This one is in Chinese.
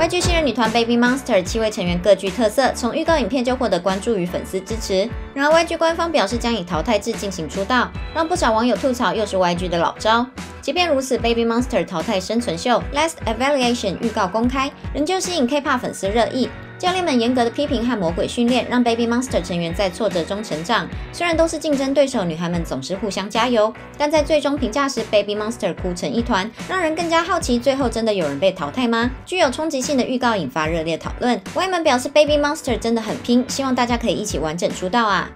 YG 新人女团 Baby Monster 七位成员各具特色，从预告影片就获得关注与粉丝支持。然而 YG 官方表示将以淘汰制进行出道，让不少网友吐槽又是 YG 的老招。即便如此，Baby Monster 淘汰生存秀 Last Evaluation 预告公开，仍旧吸引 K-pop 粉丝热议。教练们严格的批评和魔鬼训练，让 Baby Monster 成员在挫折中成长。虽然都是竞争对手，女孩们总是互相加油，但在最终评价时，Baby Monster 哭成一团，让人更加好奇，最后真的有人被淘汰吗？具有冲击性的预告引发热烈讨论。网友们表示，Baby Monster 真的很拼，希望大家可以一起完整出道啊！